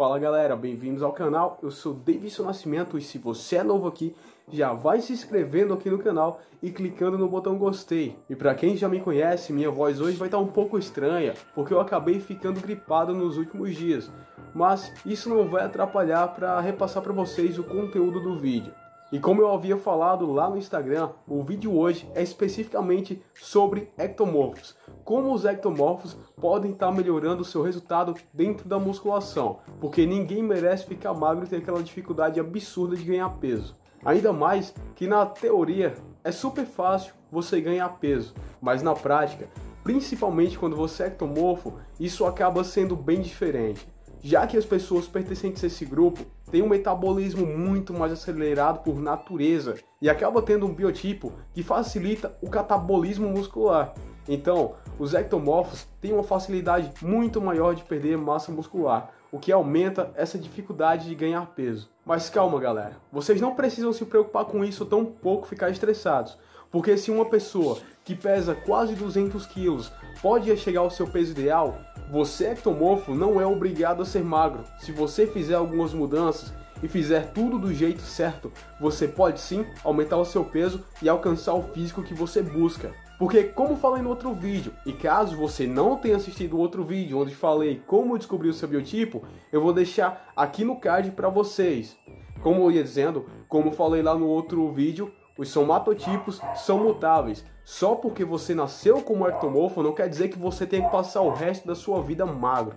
Fala galera, bem-vindos ao canal. Eu sou Davidson Nascimento e se você é novo aqui, já vai se inscrevendo aqui no canal e clicando no botão gostei. E para quem já me conhece, minha voz hoje vai estar um pouco estranha, porque eu acabei ficando gripado nos últimos dias. Mas isso não vai atrapalhar para repassar para vocês o conteúdo do vídeo. E como eu havia falado lá no Instagram, o vídeo hoje é especificamente sobre ectomorfos. Como os ectomorfos podem estar melhorando o seu resultado dentro da musculação, porque ninguém merece ficar magro e ter aquela dificuldade absurda de ganhar peso. Ainda mais que na teoria é super fácil você ganhar peso, mas na prática, principalmente quando você é ectomorfo, isso acaba sendo bem diferente já que as pessoas pertencentes a esse grupo têm um metabolismo muito mais acelerado por natureza e acaba tendo um biotipo que facilita o catabolismo muscular. Então, os ectomorfos têm uma facilidade muito maior de perder massa muscular, o que aumenta essa dificuldade de ganhar peso. Mas calma, galera, vocês não precisam se preocupar com isso tão pouco ficar estressados, porque se uma pessoa que pesa quase 200 quilos pode chegar ao seu peso ideal, você ectomorfo não é obrigado a ser magro. Se você fizer algumas mudanças e fizer tudo do jeito certo, você pode sim aumentar o seu peso e alcançar o físico que você busca. Porque, como falei no outro vídeo, e caso você não tenha assistido o outro vídeo onde falei como descobrir o seu biotipo, eu vou deixar aqui no card para vocês. Como eu ia dizendo, como falei lá no outro vídeo, os somatotipos são mutáveis. Só porque você nasceu como ectomorfo não quer dizer que você tem que passar o resto da sua vida magro.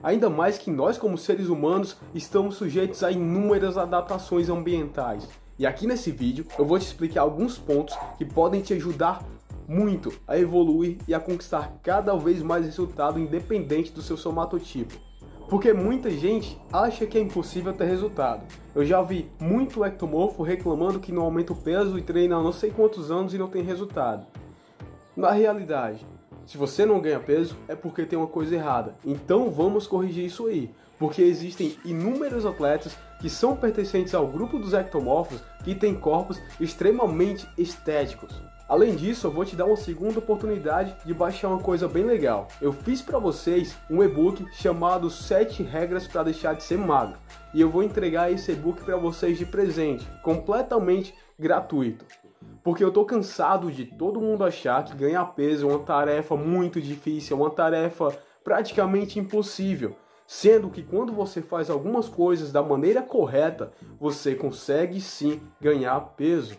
Ainda mais que nós, como seres humanos, estamos sujeitos a inúmeras adaptações ambientais. E aqui nesse vídeo eu vou te explicar alguns pontos que podem te ajudar muito a evoluir e a conquistar cada vez mais resultado independente do seu somatotipo. Porque muita gente acha que é impossível ter resultado. Eu já vi muito ectomorfo reclamando que não aumenta o peso e treina há não sei quantos anos e não tem resultado. Na realidade, se você não ganha peso, é porque tem uma coisa errada. Então vamos corrigir isso aí. Porque existem inúmeros atletas que são pertencentes ao grupo dos ectomorfos que têm corpos extremamente estéticos. Além disso, eu vou te dar uma segunda oportunidade de baixar uma coisa bem legal. Eu fiz para vocês um e-book chamado 7 regras para deixar de ser magro. E eu vou entregar esse e-book para vocês de presente, completamente gratuito. Porque eu tô cansado de todo mundo achar que ganhar peso é uma tarefa muito difícil, é uma tarefa praticamente impossível. Sendo que quando você faz algumas coisas da maneira correta, você consegue sim ganhar peso.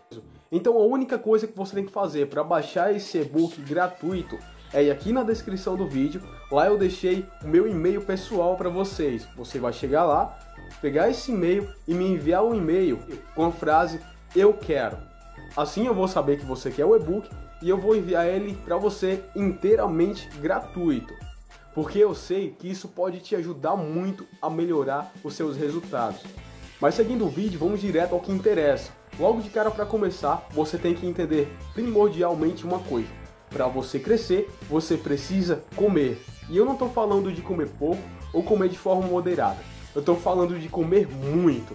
Então a única coisa que você tem que fazer para baixar esse e-book gratuito é ir aqui na descrição do vídeo. Lá eu deixei o meu e-mail pessoal para vocês. Você vai chegar lá, pegar esse e-mail e me enviar um e-mail com a frase eu quero. Assim eu vou saber que você quer o e-book e eu vou enviar ele para você inteiramente gratuito. Porque eu sei que isso pode te ajudar muito a melhorar os seus resultados. Mas seguindo o vídeo, vamos direto ao que interessa. Logo de cara para começar, você tem que entender primordialmente uma coisa. Para você crescer, você precisa comer. E eu não estou falando de comer pouco ou comer de forma moderada. Eu estou falando de comer muito.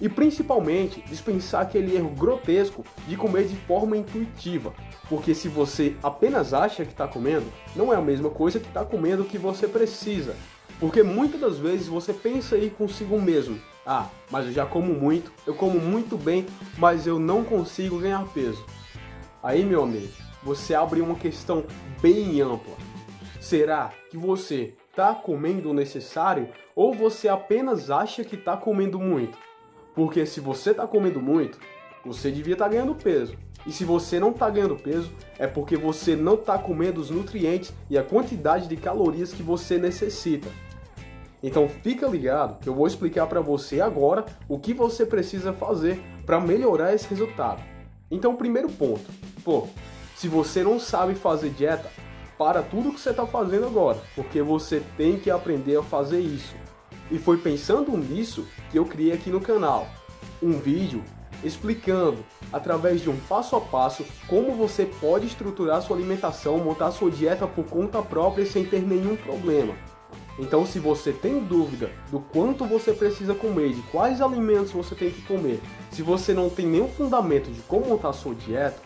E principalmente dispensar aquele erro grotesco de comer de forma intuitiva. Porque se você apenas acha que está comendo, não é a mesma coisa que está comendo o que você precisa. Porque muitas das vezes você pensa aí consigo mesmo: ah, mas eu já como muito, eu como muito bem, mas eu não consigo ganhar peso. Aí, meu amigo, você abre uma questão bem ampla. Será que você está comendo o necessário ou você apenas acha que está comendo muito? Porque se você está comendo muito, você devia estar tá ganhando peso. E se você não está ganhando peso, é porque você não está comendo os nutrientes e a quantidade de calorias que você necessita. Então fica ligado que eu vou explicar para você agora o que você precisa fazer para melhorar esse resultado. Então, primeiro ponto, pô, se você não sabe fazer dieta, para tudo que você está fazendo agora, porque você tem que aprender a fazer isso. E foi pensando nisso que eu criei aqui no canal um vídeo explicando através de um passo a passo como você pode estruturar sua alimentação, montar sua dieta por conta própria sem ter nenhum problema. Então, se você tem dúvida do quanto você precisa comer, de quais alimentos você tem que comer, se você não tem nenhum fundamento de como montar a sua dieta,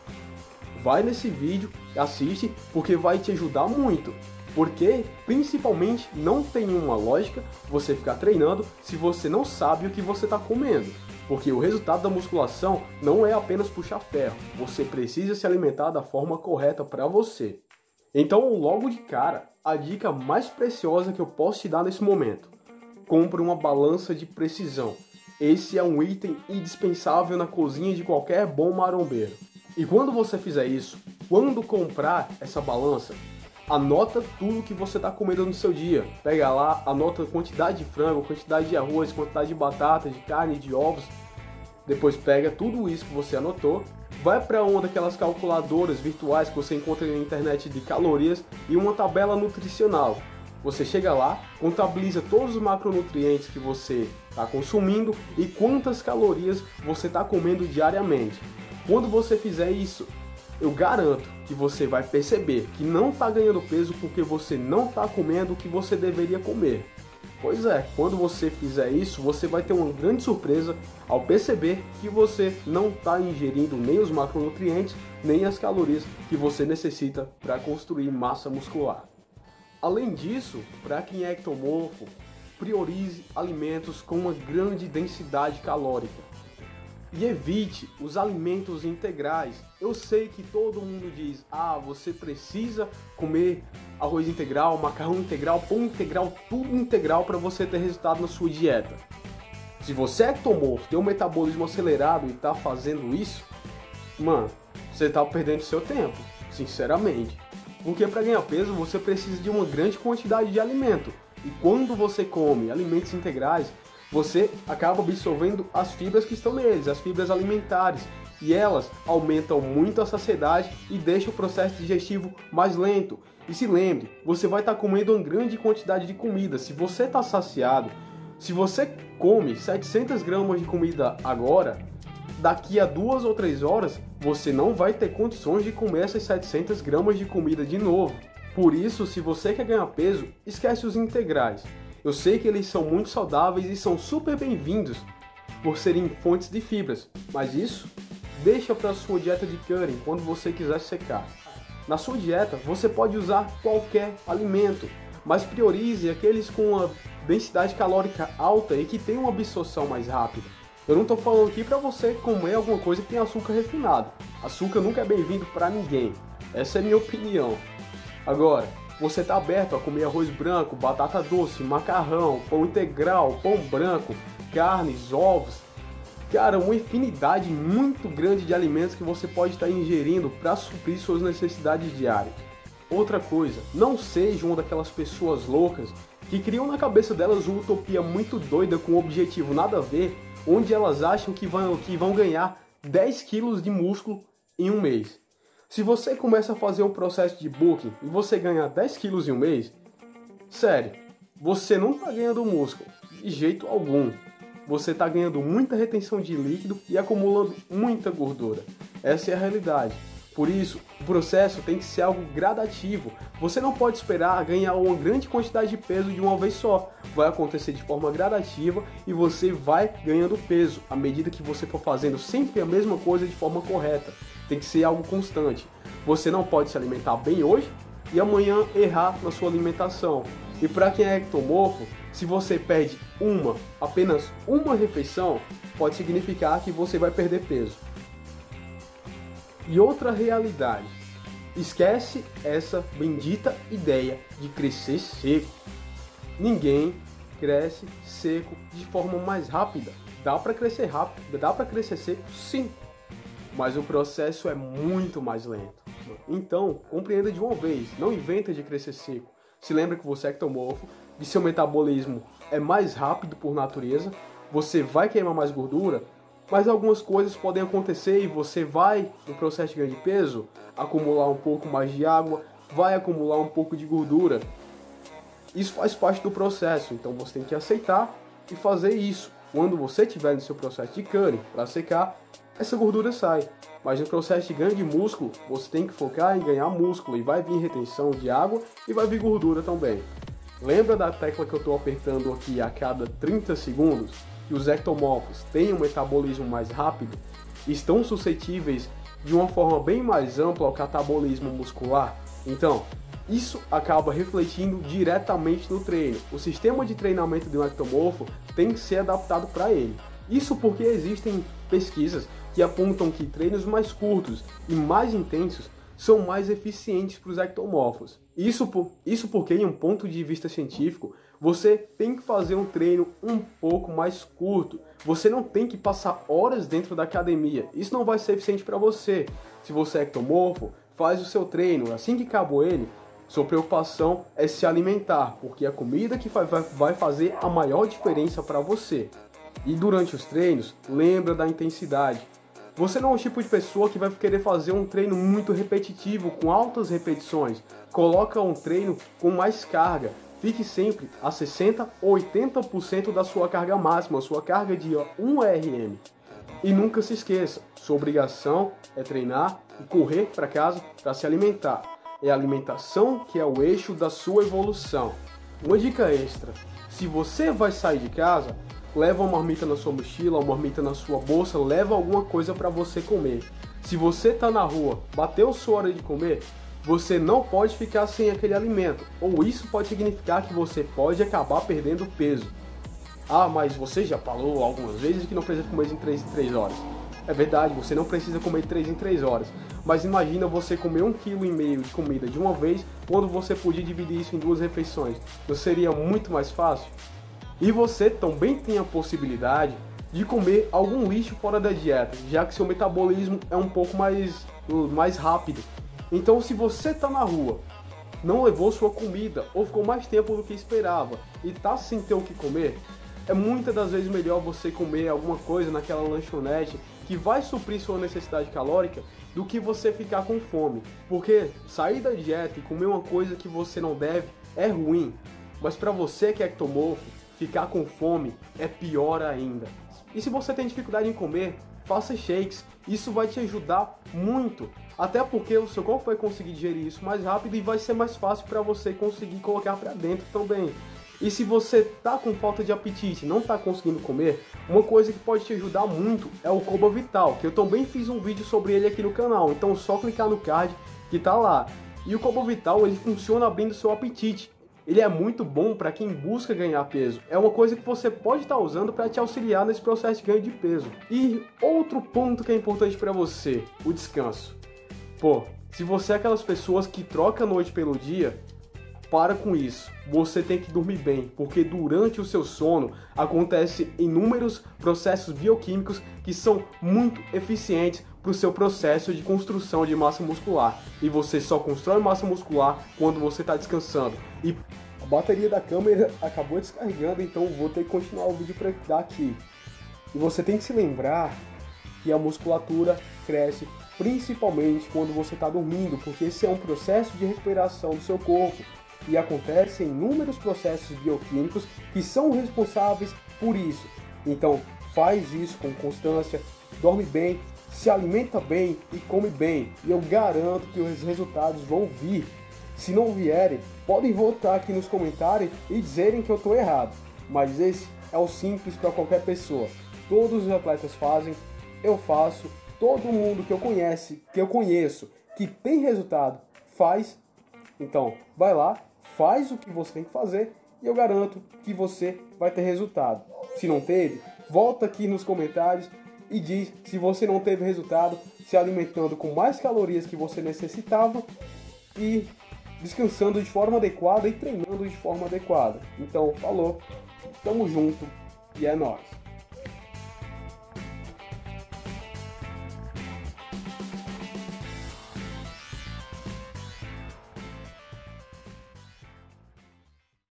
vai nesse vídeo, assiste, porque vai te ajudar muito. Porque, principalmente, não tem uma lógica você ficar treinando se você não sabe o que você está comendo. Porque o resultado da musculação não é apenas puxar ferro, você precisa se alimentar da forma correta para você. Então, logo de cara, a dica mais preciosa que eu posso te dar nesse momento: compre uma balança de precisão. Esse é um item indispensável na cozinha de qualquer bom marombeiro. E quando você fizer isso, quando comprar essa balança, anota tudo que você está comendo no seu dia. Pega lá, anota a quantidade de frango, quantidade de arroz, quantidade de batata, de carne, de ovos. Depois pega tudo isso que você anotou, vai para uma daquelas calculadoras virtuais que você encontra na internet de calorias e uma tabela nutricional. Você chega lá, contabiliza todos os macronutrientes que você está consumindo e quantas calorias você está comendo diariamente. Quando você fizer isso, eu garanto que você vai perceber que não está ganhando peso porque você não está comendo o que você deveria comer. Pois é, quando você fizer isso, você vai ter uma grande surpresa ao perceber que você não está ingerindo nem os macronutrientes, nem as calorias que você necessita para construir massa muscular. Além disso, para quem é ectomorfo, priorize alimentos com uma grande densidade calórica e evite os alimentos integrais. Eu sei que todo mundo diz: ah, você precisa comer arroz integral, macarrão integral, pão integral, tudo integral para você ter resultado na sua dieta. Se você é ectomorfo, tem um metabolismo acelerado e está fazendo isso, mano, você está perdendo seu tempo, sinceramente. Porque para ganhar peso você precisa de uma grande quantidade de alimento. E quando você come alimentos integrais, você acaba absorvendo as fibras que estão neles, as fibras alimentares, e elas aumentam muito a saciedade e deixam o processo digestivo mais lento. E se lembre, você vai estar comendo uma grande quantidade de comida. Se você está saciado, se você come 700 gramas de comida agora, daqui a duas ou três horas você não vai ter condições de comer essas 700 gramas de comida de novo. Por isso, se você quer ganhar peso, esquece os integrais. Eu sei que eles são muito saudáveis e são super bem-vindos por serem fontes de fibras, mas isso deixa para sua dieta de curry quando você quiser secar. Na sua dieta, você pode usar qualquer alimento, mas priorize aqueles com uma densidade calórica alta e que tem uma absorção mais rápida. Eu não estou falando aqui para você comer alguma coisa que tem açúcar refinado. Açúcar nunca é bem-vindo para ninguém. Essa é a minha opinião. Agora, você está aberto a comer arroz branco, batata doce, macarrão, pão integral, pão branco, carnes, ovos. Cara, uma infinidade muito grande de alimentos que você pode estar ingerindo para suprir suas necessidades diárias. Outra coisa, não seja uma daquelas pessoas loucas que criam na cabeça delas uma utopia muito doida com um objetivo nada a ver, onde elas acham que vão, que vão ganhar 10 quilos de músculo em um mês. Se você começa a fazer um processo de booking e você ganha 10 quilos em um mês, sério, você não está ganhando músculo de jeito algum. Você está ganhando muita retenção de líquido e acumulando muita gordura. Essa é a realidade. Por isso, o processo tem que ser algo gradativo. Você não pode esperar ganhar uma grande quantidade de peso de uma vez só. Vai acontecer de forma gradativa e você vai ganhando peso à medida que você for fazendo sempre a mesma coisa de forma correta. Tem que ser algo constante. Você não pode se alimentar bem hoje e amanhã errar na sua alimentação. E para quem é ectomorfo, se você perde uma, apenas uma refeição, pode significar que você vai perder peso. E outra realidade, esquece essa bendita ideia de crescer seco. Ninguém cresce seco de forma mais rápida. Dá para crescer rápido, dá para crescer seco, sim mas o processo é muito mais lento. Então, compreenda de uma vez, não inventa de crescer seco. Se lembra que você é ectomorfo, que seu metabolismo é mais rápido por natureza, você vai queimar mais gordura, mas algumas coisas podem acontecer e você vai, no processo de ganho de peso, acumular um pouco mais de água, vai acumular um pouco de gordura. Isso faz parte do processo, então você tem que aceitar e fazer isso. Quando você estiver no seu processo de cutting para secar, essa gordura sai. Mas no processo de ganho de músculo, você tem que focar em ganhar músculo e vai vir retenção de água e vai vir gordura também. Lembra da tecla que eu estou apertando aqui a cada 30 segundos? Que os ectomorfos têm um metabolismo mais rápido estão suscetíveis de uma forma bem mais ampla ao catabolismo muscular? Então, Isso acaba refletindo diretamente no treino. O sistema de treinamento de um ectomorfo tem que ser adaptado para ele. Isso porque existem pesquisas que apontam que treinos mais curtos e mais intensos são mais eficientes para os ectomorfos. Isso, por, isso porque, em um ponto de vista científico, você tem que fazer um treino um pouco mais curto. Você não tem que passar horas dentro da academia. Isso não vai ser eficiente para você. Se você é ectomorfo, faz o seu treino. Assim que acabou ele, sua preocupação é se alimentar, porque é a comida que vai fazer a maior diferença para você. E durante os treinos, lembra da intensidade. Você não é o tipo de pessoa que vai querer fazer um treino muito repetitivo, com altas repetições. Coloca um treino com mais carga. Fique sempre a 60 ou 80% da sua carga máxima, sua carga de 1 RM. E nunca se esqueça, sua obrigação é treinar e correr para casa para se alimentar. É a alimentação que é o eixo da sua evolução. Uma dica extra: se você vai sair de casa, leva uma marmita na sua mochila, uma marmita na sua bolsa, leva alguma coisa para você comer. Se você está na rua, bateu sua hora de comer, você não pode ficar sem aquele alimento, ou isso pode significar que você pode acabar perdendo peso. Ah, mas você já falou algumas vezes que não precisa comer em 3 em 3 horas. É verdade, você não precisa comer de 3 em 3 horas. Mas imagina você comer um quilo e meio de comida de uma vez, quando você podia dividir isso em duas refeições. Não seria muito mais fácil? E você também tem a possibilidade de comer algum lixo fora da dieta, já que seu metabolismo é um pouco mais, mais rápido. Então, se você está na rua, não levou sua comida ou ficou mais tempo do que esperava e está sem ter o que comer, é muitas das vezes melhor você comer alguma coisa naquela lanchonete que vai suprir sua necessidade calórica do que você ficar com fome. Porque sair da dieta e comer uma coisa que você não deve é ruim, mas para você que é ectomorfo, ficar com fome é pior ainda. E se você tem dificuldade em comer, faça shakes. Isso vai te ajudar muito. Até porque o seu corpo vai conseguir digerir isso mais rápido e vai ser mais fácil para você conseguir colocar para dentro também. E se você tá com falta de apetite, não tá conseguindo comer, uma coisa que pode te ajudar muito é o Coba Vital, que eu também fiz um vídeo sobre ele aqui no canal. Então é só clicar no card que tá lá. E o Coba Vital, ele funciona abrindo seu apetite ele é muito bom para quem busca ganhar peso. É uma coisa que você pode estar tá usando para te auxiliar nesse processo de ganho de peso. E outro ponto que é importante para você, o descanso. Pô, se você é aquelas pessoas que troca a noite pelo dia, para com isso. Você tem que dormir bem, porque durante o seu sono acontece inúmeros processos bioquímicos que são muito eficientes para o seu processo de construção de massa muscular. E você só constrói massa muscular quando você está descansando. E a bateria da câmera acabou descarregando, então vou ter que continuar o vídeo para aqui. E você tem que se lembrar que a musculatura cresce principalmente quando você está dormindo, porque esse é um processo de recuperação do seu corpo e acontecem inúmeros processos bioquímicos que são responsáveis por isso. Então, faz isso com constância, dorme bem, se alimenta bem e come bem, e eu garanto que os resultados vão vir. Se não vierem, podem voltar aqui nos comentários e dizerem que eu estou errado. Mas esse é o simples para qualquer pessoa. Todos os atletas fazem, eu faço, todo mundo que eu conhece, que eu conheço, que tem resultado, faz. Então, vai lá, faz o que você tem que fazer e eu garanto que você vai ter resultado. Se não teve, volta aqui nos comentários e diz se você não teve resultado, se alimentando com mais calorias que você necessitava e descansando de forma adequada e treinando de forma adequada. Então, falou, tamo junto e é nóis.